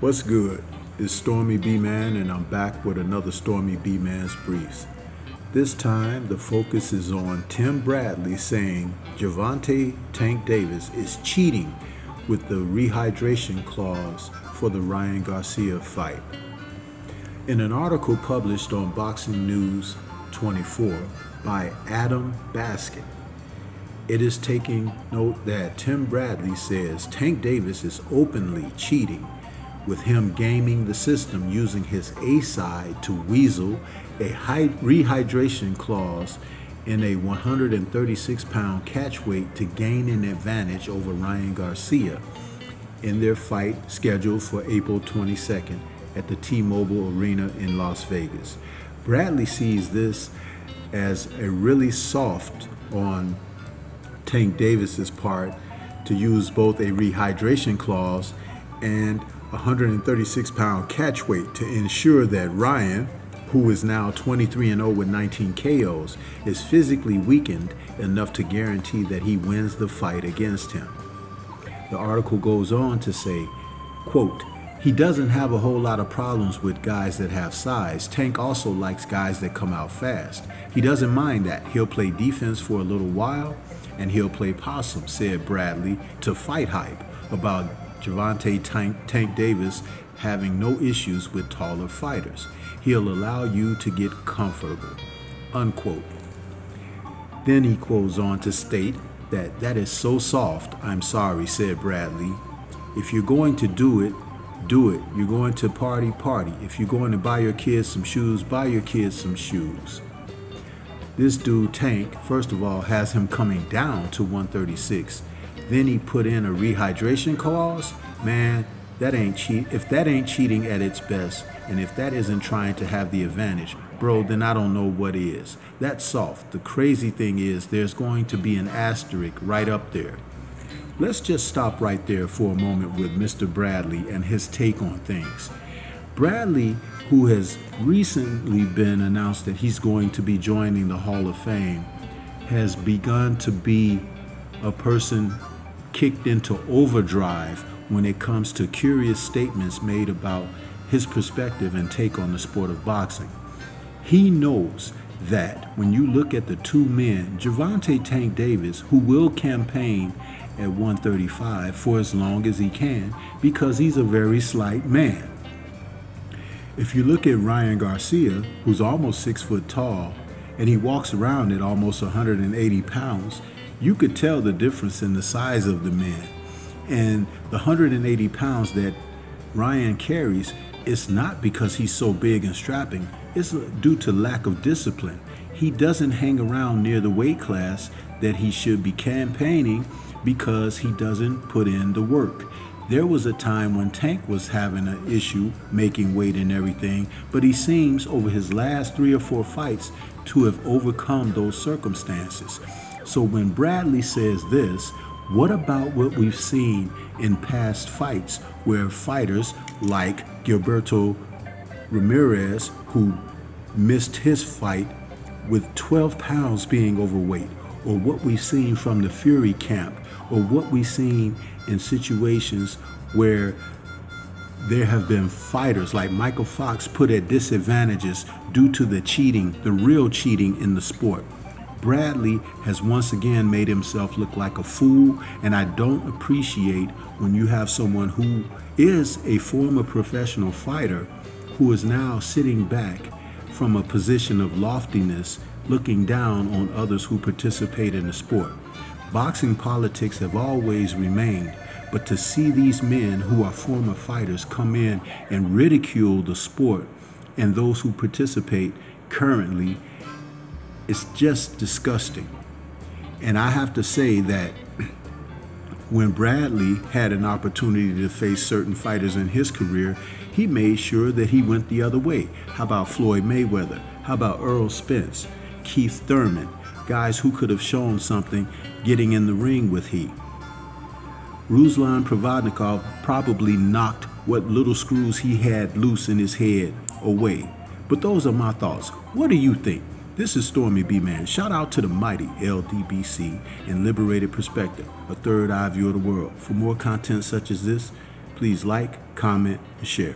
What's good? It's Stormy B Man, and I'm back with another Stormy B Man's Briefs. This time, the focus is on Tim Bradley saying Gervonta Tank Davis is cheating with the rehydration clause for the Ryan Garcia fight. In an article published on Boxing News 24 by Adam Baskin, it is taking note that Tim Bradley says Tank Davis is openly cheating with him gaming the system using his A side to weasel a rehydration clause in a 136 pound catch weight to gain an advantage over Ryan Garcia in their fight scheduled for April 22nd at the T Mobile Arena in Las Vegas. Bradley sees this as a really soft on Tank Davis's part to use both a rehydration clause and 136 pound catch weight to ensure that Ryan, who is now 23 0 with 19 KOs, is physically weakened enough to guarantee that he wins the fight against him. The article goes on to say, quote, he doesn't have a whole lot of problems with guys that have size. Tank also likes guys that come out fast. He doesn't mind that. He'll play defense for a little while and he'll play possum, said Bradley to Fight Hype about Gervonta Tank, Tank Davis having no issues with taller fighters. He'll allow you to get comfortable. Unquote. Then he quotes on to state that that is so soft, I'm sorry, said Bradley. If you're going to do it, do it. You're going to party, party. If you're going to buy your kids some shoes, buy your kids some shoes. This dude, Tank, first of all, has him coming down to 136 then he put in a rehydration clause, man, that ain't cheat. If that ain't cheating at its best, and if that isn't trying to have the advantage, bro, then I don't know what is. That's soft. The crazy thing is there's going to be an asterisk right up there. Let's just stop right there for a moment with Mr. Bradley and his take on things. Bradley, who has recently been announced that he's going to be joining the Hall of Fame, has begun to be a person kicked into overdrive when it comes to curious statements made about his perspective and take on the sport of boxing. He knows that when you look at the two men, Gervonta Tank Davis, who will campaign at 135 for as long as he can because he's a very slight man. If you look at Ryan Garcia, who's almost six foot tall, and he walks around at almost 180 pounds, you could tell the difference in the size of the man. And the 180 pounds that Ryan carries, it's not because he's so big and strapping, it's due to lack of discipline. He doesn't hang around near the weight class that he should be campaigning because he doesn't put in the work. There was a time when Tank was having an issue making weight and everything, but he seems over his last three or four fights to have overcome those circumstances. So when Bradley says this, what about what we've seen in past fights where fighters like Gilberto Ramirez, who missed his fight with 12 pounds being overweight, or what we've seen from the Fury camp, or what we've seen in situations where there have been fighters like Michael Fox put at disadvantages due to the cheating, the real cheating in the sport. Bradley has once again made himself look like a fool, and I don't appreciate when you have someone who is a former professional fighter who is now sitting back from a position of loftiness, looking down on others who participate in the sport. Boxing politics have always remained, but to see these men who are former fighters come in and ridicule the sport and those who participate currently it's just disgusting. And I have to say that when Bradley had an opportunity to face certain fighters in his career, he made sure that he went the other way. How about Floyd Mayweather? How about Errol Spence? Keith Thurman? Guys who could have shown something getting in the ring with he. Ruslan Provodnikov probably knocked what little screws he had loose in his head away. But those are my thoughts. What do you think? This is Stormy B Man. Shout out to the mighty LDBC and Liberated Perspective, a third eye view of the world. For more content such as this, Please like, comment, and share.